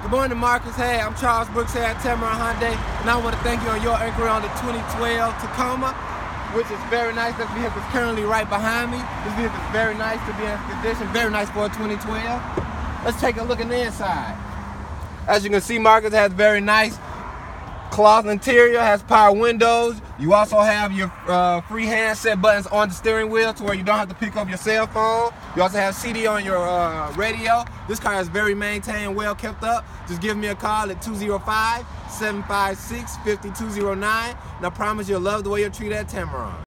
Good morning, Marcus. Hey, I'm Charles Brooks here at Tameron Hyundai, and I want to thank you on your inquiry on the 2012 Tacoma, which is very nice. This vehicle is currently right behind me. This vehicle is very nice to be in condition, very nice for a 2012. Let's take a look in the inside. As you can see, Marcus has very nice cloth interior, has power windows. You also have your uh, free handset buttons on the steering wheel to where you don't have to pick up your cell phone. You also have CD on your uh, radio. This car is very maintained, well kept up. Just give me a call at 205-756-5209 and I promise you'll love the way you're treated at Tameron.